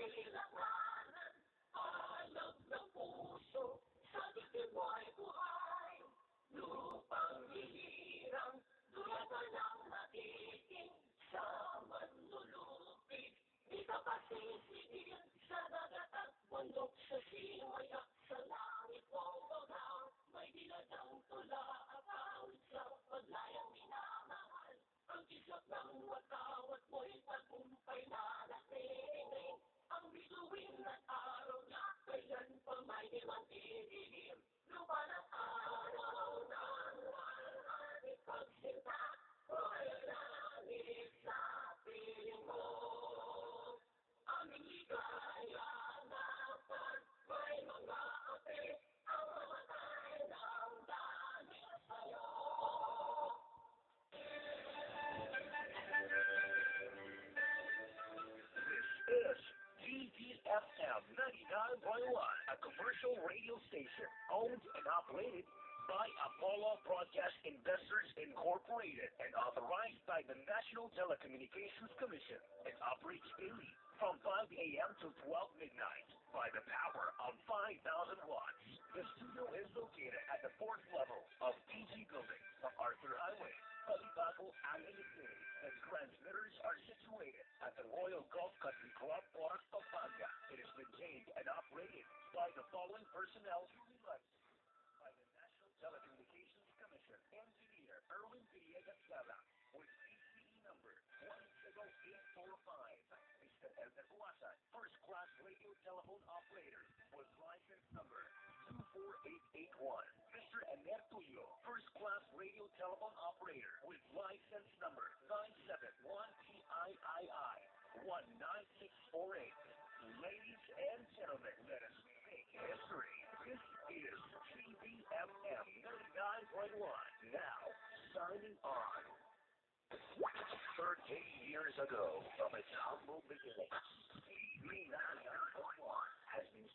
kailanganan Alam ng puso Sa dibdib mo ay buhay Lupang hihirang Dulagan ang natiting Sa manlulupig Di ka pasisigil Sa dagat at bundok Sa simayak Sa langit mong mga May diladang tula At awit sa paglayang minamahal Ang kisap ng watawat mo'y tagumpay GVFM 99.1, a commercial radio station owned and operated by Apollo Broadcast Investors Incorporated and authorized by the National Telecommunications Commission. It operates daily from 5 a.m. to 12 midnight by the power of 5,000 watts. The studio is located at the fourth level of PG Building on Arthur Highway. The transmitters are situated at the Royal Golf Country Club, Park, maintained and operated by the following personnel duly licensed by the National Telecommunications Commission. Engineer Erwin Villegas with PCE number 10845. Mr. Elmer Kuasa, first class radio telephone operator with license number 24881. Mr. Ener first class radio telephone operator with license number 971PIII 19648. Ladies and gentlemen, let us make history. This is GVFM 99.1. Now, signing on. 13 years ago, from its humble beginnings, GV 99.1 has been